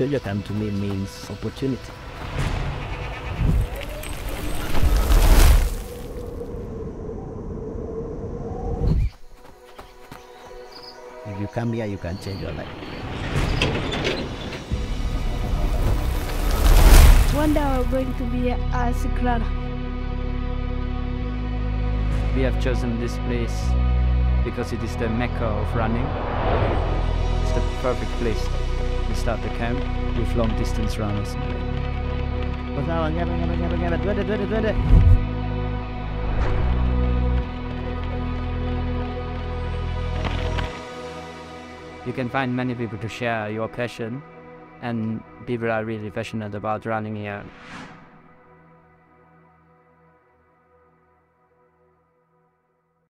Chojo Camp to me means opportunity. If you come here, you can change your life. One day we're going to be ASICS runner. We have chosen this place because it is the mecca of running. It's the perfect place to start the camp with long distance runners. You can find many people to share your passion and people are really passionate about running here.